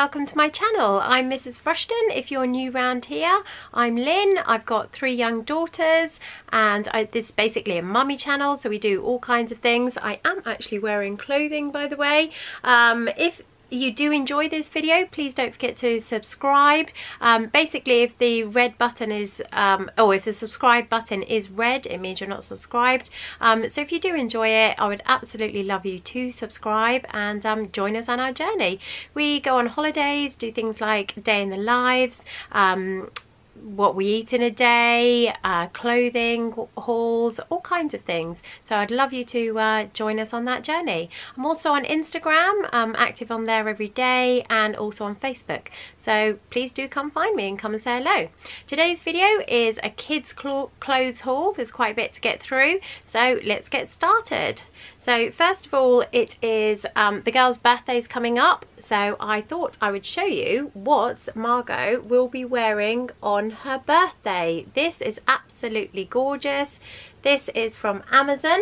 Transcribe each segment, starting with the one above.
welcome to my channel. I'm Mrs Rushton if you're new round here. I'm Lynne, I've got three young daughters and I, this is basically a mummy channel so we do all kinds of things. I am actually wearing clothing by the way. Um, if you do enjoy this video please don't forget to subscribe. Um, basically if the red button is um, or if the subscribe button is red it means you're not subscribed. Um, so if you do enjoy it I would absolutely love you to subscribe and um, join us on our journey. We go on holidays do things like day in the lives um, what we eat in a day, uh, clothing hauls, all kinds of things. So I'd love you to uh, join us on that journey. I'm also on Instagram, I'm active on there every day and also on Facebook. So please do come find me and come and say hello. Today's video is a kids clothes haul. There's quite a bit to get through. So let's get started. So first of all, it is um, the girls' birthdays coming up. So I thought I would show you what Margot will be wearing on her birthday. This is absolutely gorgeous. This is from Amazon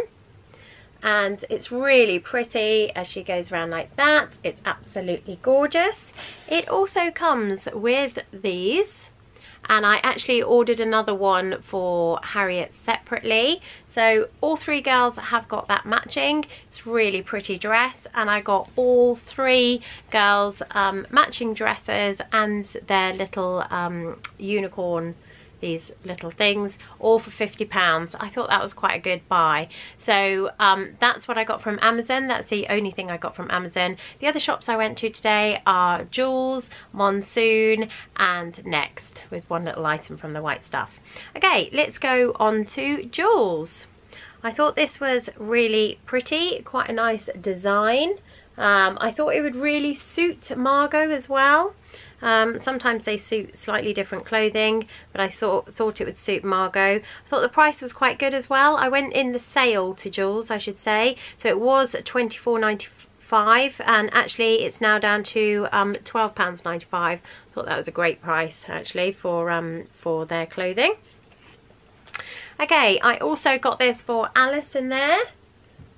and it's really pretty as she goes around like that it's absolutely gorgeous it also comes with these and I actually ordered another one for Harriet separately. So all three girls have got that matching. It's really pretty dress. And I got all three girls um, matching dresses and their little um, unicorn these little things all for 50 pounds. I thought that was quite a good buy. So um, that's what i got from amazon. That's the only thing i got from amazon. The other shops i went to today are Joules monsoon and next with one little item from the white stuff. Okay let's go on to Joules i thought this was really pretty quite a nice design. Um, i thought it would really suit margot as well um, sometimes they suit slightly different clothing, but I thought, thought it would suit Margot. I thought the price was quite good as well. I went in the sale to Joules, I should say. So it was 24.95 and actually it's now down to um, £12.95. I thought that was a great price actually for, um, for their clothing. Okay, I also got this for Alice in there.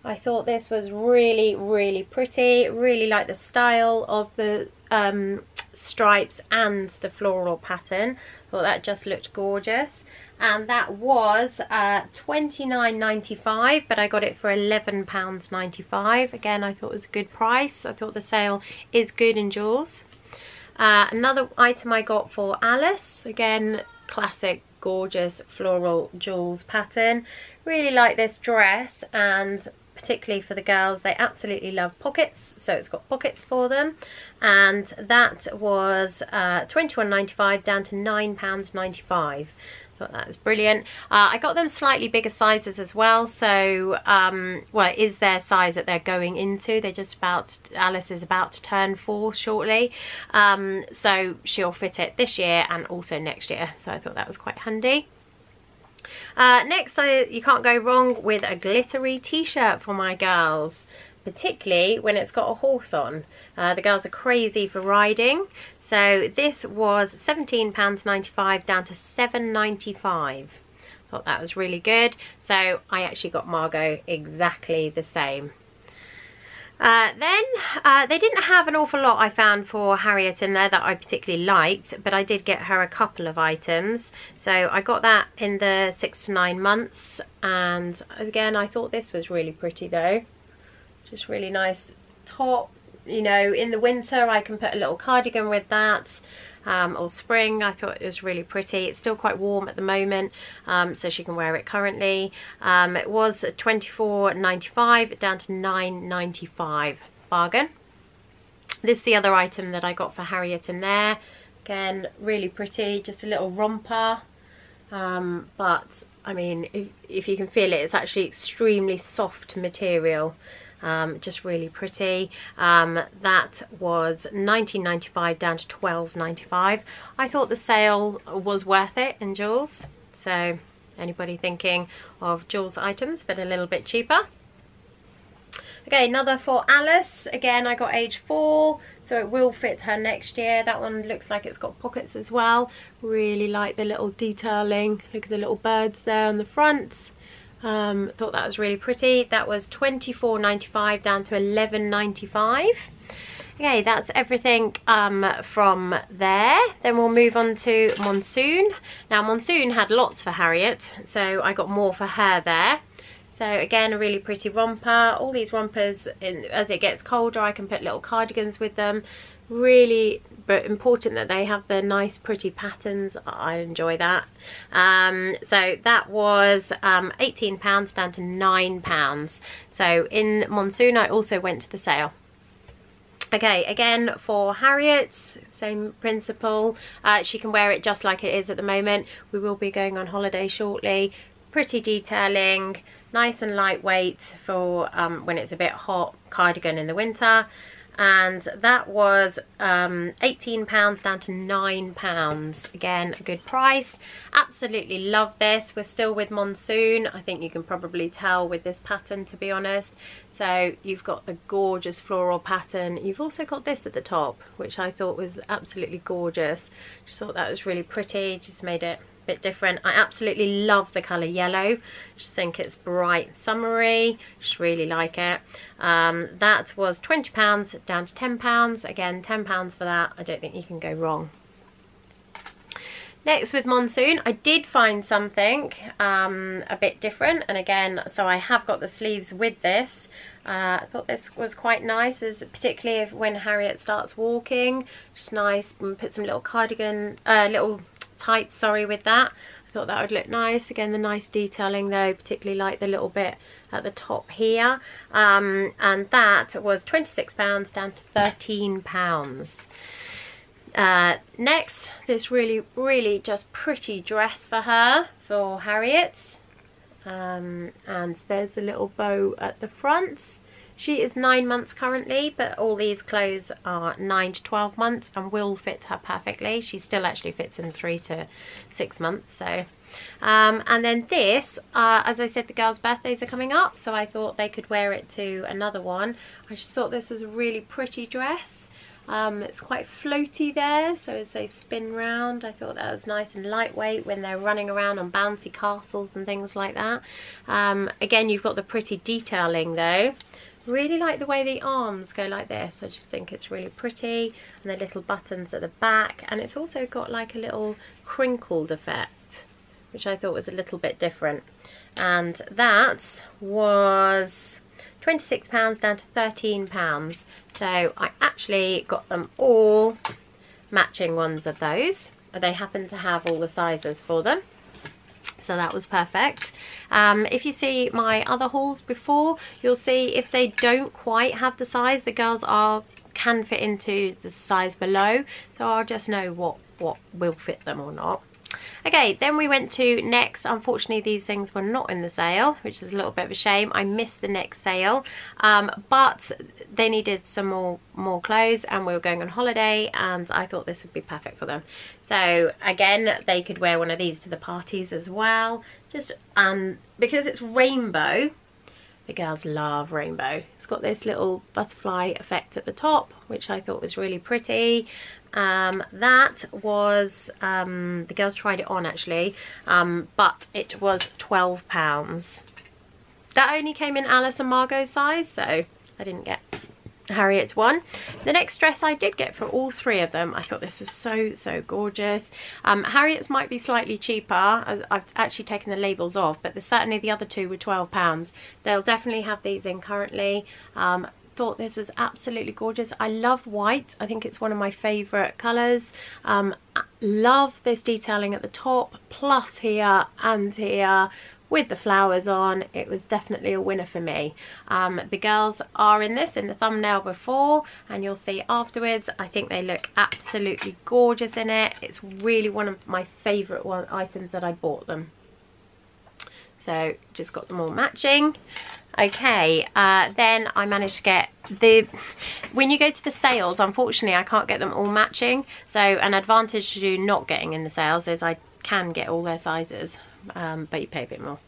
I thought this was really, really pretty. Really like the style of the um, stripes and the floral pattern. Thought that just looked gorgeous. And that was uh, 29.95, but I got it for £11.95. Again, I thought it was a good price. I thought the sale is good in Joules. Uh, another item I got for Alice. Again, classic gorgeous floral Joules pattern. Really like this dress and particularly for the girls they absolutely love pockets so it's got pockets for them and that was uh, 21.95 down to £9.95 thought that was brilliant. Uh, I got them slightly bigger sizes as well, so, um, well, their size that they're going into. They're just about, Alice is about to turn four shortly, um, so she'll fit it this year and also next year, so I thought that was quite handy. Uh, next, I, you can't go wrong with a glittery t-shirt for my girls, particularly when it's got a horse on. Uh, the girls are crazy for riding, so this was £17.95 down to £7.95. Thought that was really good, so I actually got Margot exactly the same. Uh, then uh, they didn't have an awful lot I found for Harriet in there that I particularly liked but I did get her a couple of items. So I got that in the six to nine months and again I thought this was really pretty though. Just really nice top you know in the winter I can put a little cardigan with that um, or spring. I thought it was really pretty. It's still quite warm at the moment, um, so she can wear it currently. Um, it was $24.95 down to $9.95 bargain. This is the other item that I got for Harriet in there. Again, really pretty, just a little romper. Um, but, I mean, if, if you can feel it, it's actually extremely soft material um, just really pretty. Um, that was 19.95 down to 12.95 I thought the sale was worth it in Joules so anybody thinking of Joules items but a little bit cheaper? Okay another for Alice. Again I got age 4 so it will fit her next year. That one looks like it's got pockets as well. Really like the little detailing. Look at the little birds there on the front um, thought that was really pretty. That was 24.95 down to 11.95. Okay, that's everything um, from there. Then we'll move on to Monsoon. Now, Monsoon had lots for Harriet, so I got more for her there. So again, a really pretty romper. All these rompers, in, as it gets colder, I can put little cardigans with them. Really but important that they have the nice pretty patterns. I enjoy that. Um, so that was um, £18 down to £9. So in Monsoon, I also went to the sale. Okay, again for Harriet, same principle. Uh, she can wear it just like it is at the moment. We will be going on holiday shortly. Pretty detailing, nice and lightweight for um, when it's a bit hot, cardigan in the winter and that was um, £18 down to £9. Again, a good price. Absolutely love this. We're still with Monsoon. I think you can probably tell with this pattern, to be honest. So you've got the gorgeous floral pattern. You've also got this at the top, which I thought was absolutely gorgeous. Just thought that was really pretty. Just made it bit different. I absolutely love the colour yellow. Just think it's bright summery. Just really like it. Um, that was £20 down to £10. Again, £10 for that. I don't think you can go wrong. Next with Monsoon, I did find something um, a bit different. And again, so I have got the sleeves with this. Uh, I thought this was quite nice, as particularly if, when Harriet starts walking. Just nice, put some little cardigan, uh, little tight sorry with that. I thought that would look nice. Again the nice detailing though particularly like the little bit at the top here. Um, and that was 26 pounds down to 13 pounds. Uh, next this really really just pretty dress for her for Harriet um, and there's a little bow at the front she is nine months currently, but all these clothes are nine to 12 months and will fit her perfectly. She still actually fits in three to six months, so um, and then this, uh, as I said, the girls' birthdays are coming up, so I thought they could wear it to another one. I just thought this was a really pretty dress. Um, it's quite floaty there, so as they spin round, I thought that was nice and lightweight when they're running around on bouncy castles and things like that. Um, again, you've got the pretty detailing though. Really like the way the arms go like this. I just think it's really pretty. And the little buttons at the back. And it's also got like a little crinkled effect, which I thought was a little bit different. And that was £26 down to £13. So I actually got them all matching ones of those. They happen to have all the sizes for them so that was perfect. Um, if you see my other hauls before you'll see if they don't quite have the size the girls are can fit into the size below. So I'll just know what what will fit them or not Okay, then we went to Next. Unfortunately, these things were not in the sale, which is a little bit of a shame. I missed the Next sale, um, but they needed some more, more clothes and we were going on holiday and I thought this would be perfect for them. So again, they could wear one of these to the parties as well. Just um, because it's rainbow, the girls love rainbow. It's got this little butterfly effect at the top, which I thought was really pretty. Um, that was, um, the girls tried it on actually, um, but it was £12. That only came in Alice and Margot's size, so I didn't get Harriet's one. The next dress I did get for all three of them. I thought this was so, so gorgeous. Um, Harriet's might be slightly cheaper. I've actually taken the labels off, but the, certainly the other two were £12. They'll definitely have these in currently. Um, thought this was absolutely gorgeous. I love white. I think it's one of my favourite colours. Um, love this detailing at the top, plus here and here with the flowers on. It was definitely a winner for me. Um, the girls are in this in the thumbnail before and you'll see afterwards. I think they look absolutely gorgeous in it. It's really one of my favourite one items that I bought them. So just got them all matching. Okay, uh, then I managed to get the, when you go to the sales, unfortunately I can't get them all matching. So an advantage to not getting in the sales is I can get all their sizes, um, but you pay a bit more.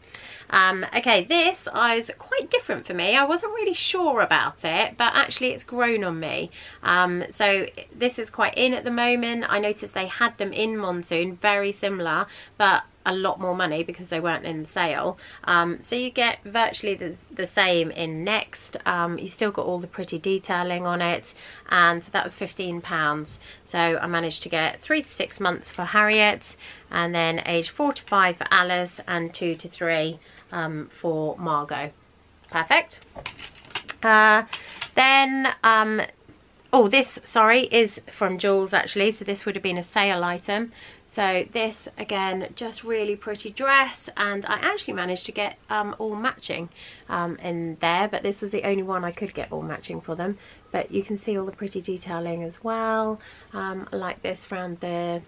Um, okay, this is quite different for me. I wasn't really sure about it, but actually it's grown on me. Um, so this is quite in at the moment. I noticed they had them in Monsoon, very similar, but a lot more money because they weren't in the sale. Um, so you get virtually the, the same in Next. Um, you still got all the pretty detailing on it and that was £15. So I managed to get three to six months for Harriet and then age four to five for Alice and two to three um, for Margot. Perfect. Uh, then um, oh this sorry is from Joules actually so this would have been a sale item so this again just really pretty dress and I actually managed to get um, all matching um, in there but this was the only one I could get all matching for them. But you can see all the pretty detailing as well um, like this around the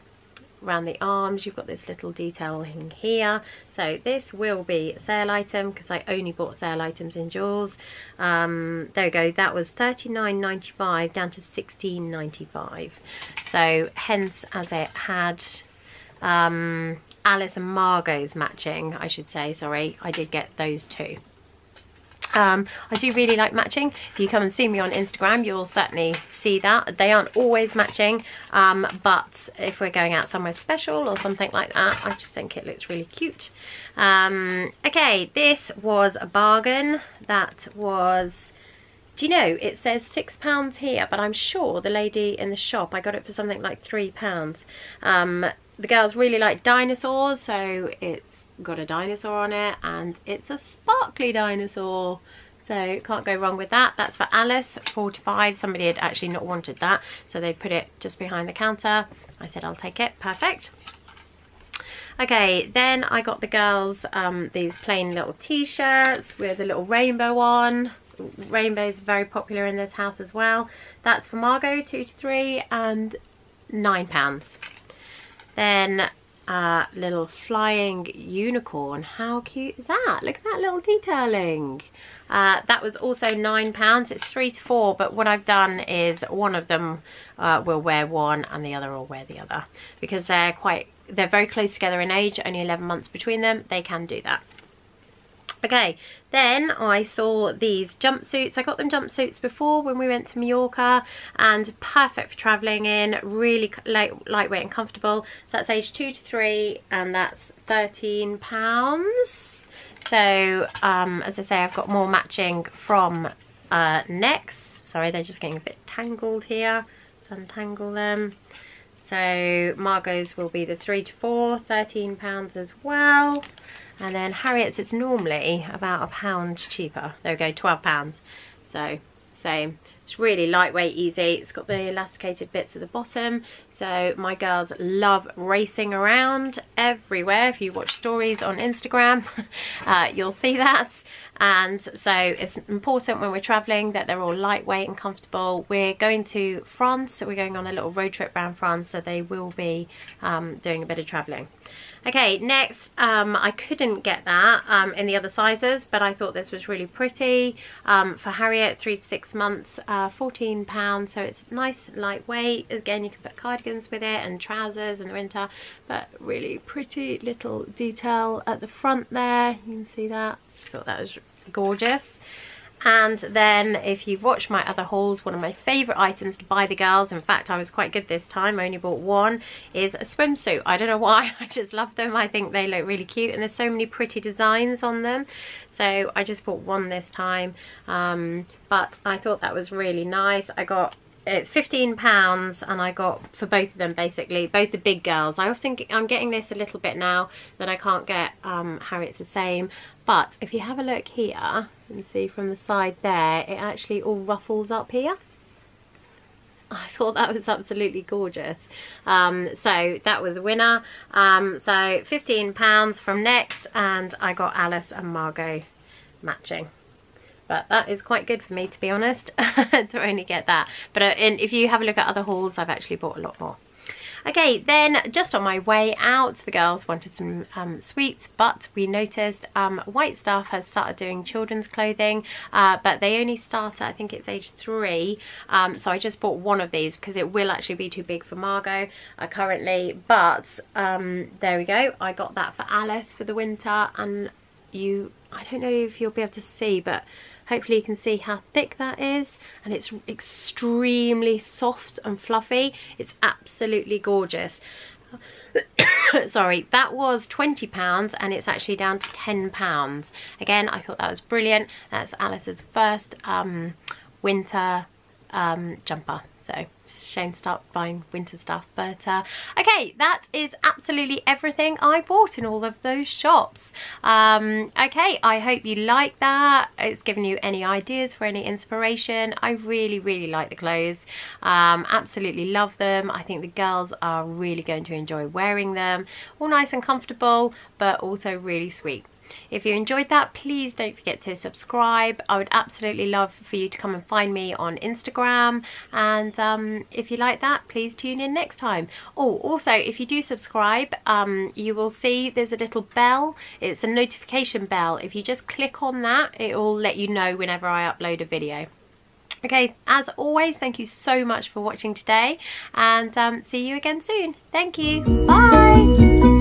around the arms. You've got this little detailing here. So this will be a sale item because I only bought sale items in Joules um, there we go. That was 39.95 down to 16.95 so hence as it had um, Alice and Margot's matching I should say sorry I did get those two um, I do really like matching. If you come and see me on Instagram, you'll certainly see that. They aren't always matching, um, but if we're going out somewhere special or something like that, I just think it looks really cute. Um, okay, this was a bargain. That was do you know it says six pounds here but i'm sure the lady in the shop i got it for something like three pounds um, the girls really like dinosaurs so it's got a dinosaur on it and it's a sparkly dinosaur. So can't go wrong with that. That's for alice four to five. Somebody had actually not wanted that so they put it just behind the counter. I said i'll take it. Perfect. Okay then i got the girls um, these plain little t-shirts with a little rainbow on. Rainbow is very popular in this house as well. That's for margot two to three and nine pounds then uh, little flying unicorn. How cute is that? Look at that little detailing. Uh, that was also nine pounds. It's three to four, but what I've done is one of them uh, will wear one and the other will wear the other because they're quite, they're very close together in age, only 11 months between them. They can do that. Okay, then I saw these jumpsuits. I got them jumpsuits before when we went to Mallorca and perfect for travelling in, really light, lightweight and comfortable. So that's age 2 to 3 and that's £13. So um, as I say, I've got more matching from uh, Next. Sorry, they're just getting a bit tangled here. Untangle them. So Margot's will be the 3 to 4, £13 as well. And then Harriet's, it's normally about a pound cheaper. There we go, 12 pounds. So, same. It's really lightweight, easy. It's got the elasticated bits at the bottom. So my girls love racing around everywhere. If you watch stories on Instagram, uh, you'll see that. And so it's important when we're traveling that they're all lightweight and comfortable. We're going to France, so we're going on a little road trip around France, so they will be um, doing a bit of traveling. Okay, next, um, I couldn't get that um, in the other sizes, but I thought this was really pretty. Um, for Harriet, three to six months, uh, 14 pounds, so it's nice, lightweight. Again, you can put cardigans with it and trousers in the winter, but really pretty little detail at the front there. You can see that. Thought that was gorgeous. And then if you've watched my other hauls one of my favorite items to buy the girls in fact I was quite good this time I only bought one is a swimsuit. I don't know why I just love them. I think they look really cute and there's so many pretty designs on them. So I just bought one this time um, but I thought that was really nice. I got it's 15 pounds and I got for both of them basically both the big girls. I often I'm getting this a little bit now that I can't get um, Harriet's the same but if you have a look here and see from the side there it actually all ruffles up here. I thought that was absolutely gorgeous. Um, so that was a winner. Um, so £15 from Next and I got Alice and Margot matching. But that is quite good for me to be honest. To only get that. But uh, in, if you have a look at other hauls I've actually bought a lot more okay then just on my way out the girls wanted some um, sweets but we noticed um, White Stuff has started doing children's clothing uh, but they only start at I think it's age three. Um, so I just bought one of these because it will actually be too big for Margot uh, currently. But um, there we go. I got that for Alice for the winter and you I don't know if you'll be able to see but Hopefully you can see how thick that is and it's extremely soft and fluffy. It's absolutely gorgeous. sorry that was 20 pounds and it's actually down to 10 pounds again I thought that was brilliant that's Alice's first um, winter um, jumper so shame start buying winter stuff but uh, okay that is absolutely everything I bought in all of those shops. Um, okay I hope you like that. It's given you any ideas for any inspiration. I really really like the clothes. Um, absolutely love them. I think the girls are really going to enjoy wearing them. All nice and comfortable but also really sweet if you enjoyed that, please don't forget to subscribe. I would absolutely love for you to come and find me on Instagram. And um, if you like that, please tune in next time. Oh, also, if you do subscribe, um, you will see there's a little bell. It's a notification bell. If you just click on that, it will let you know whenever I upload a video. Okay, as always, thank you so much for watching today and um, see you again soon. Thank you. Bye.